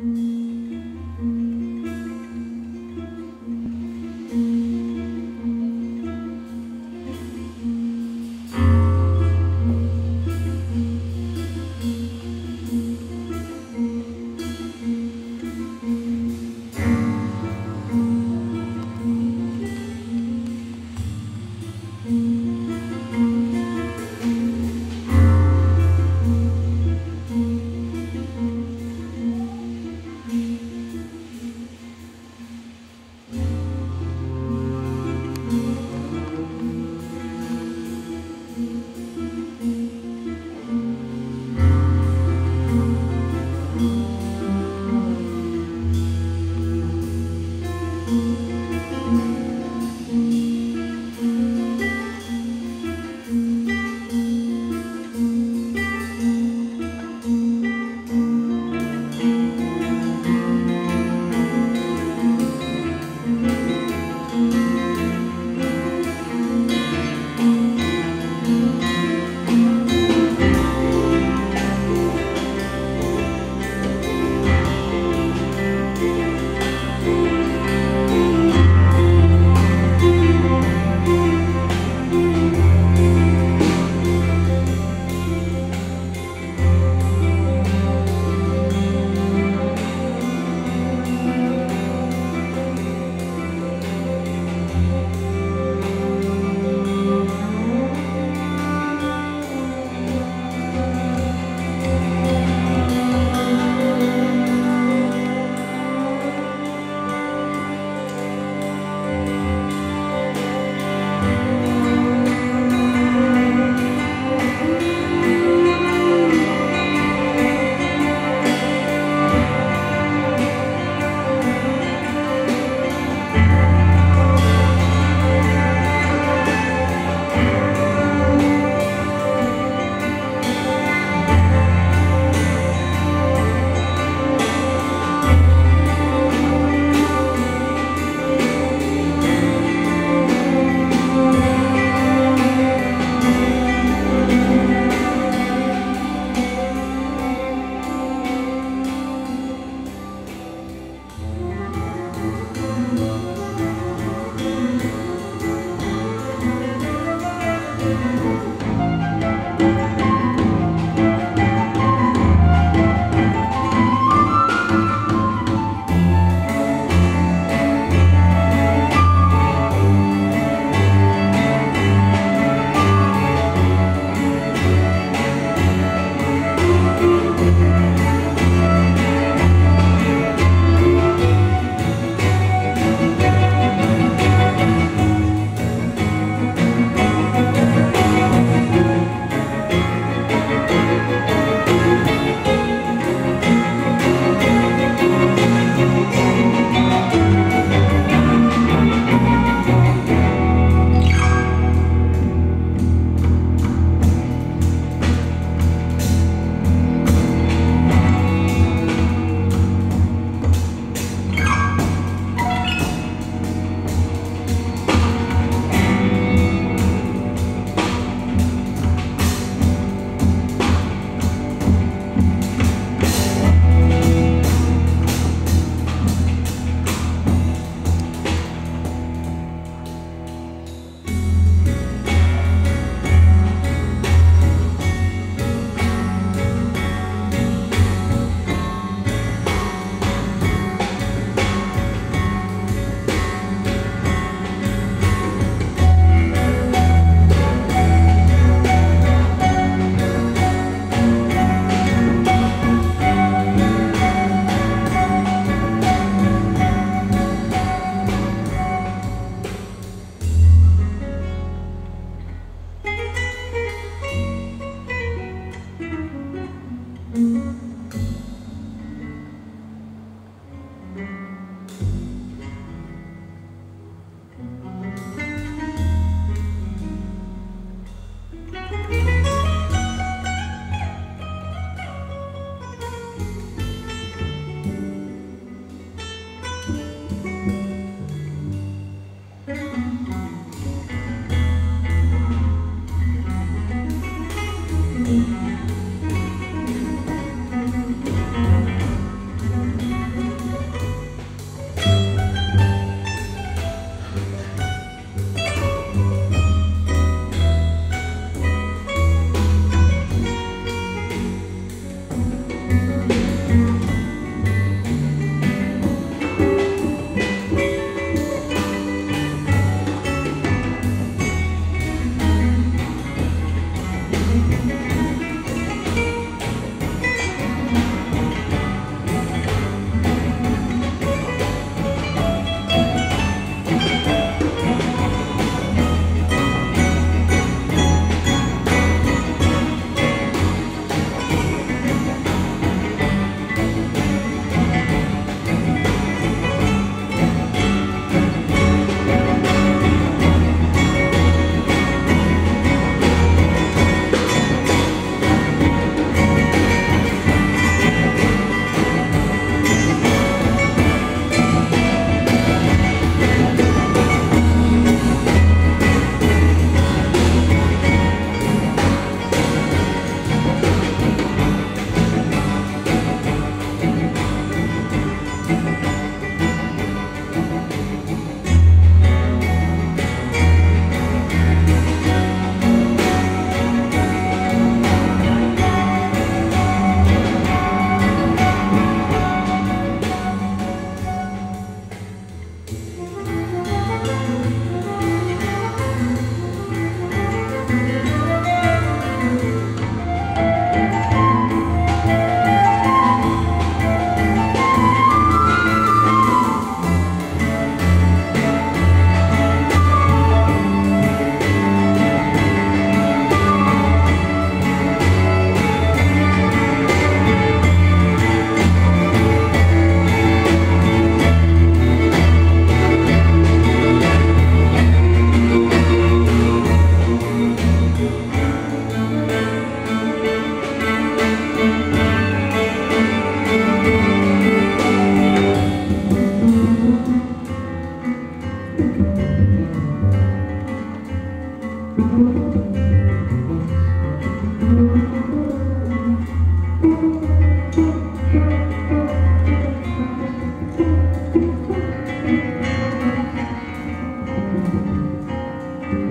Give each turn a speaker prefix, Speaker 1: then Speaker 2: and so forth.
Speaker 1: Mm.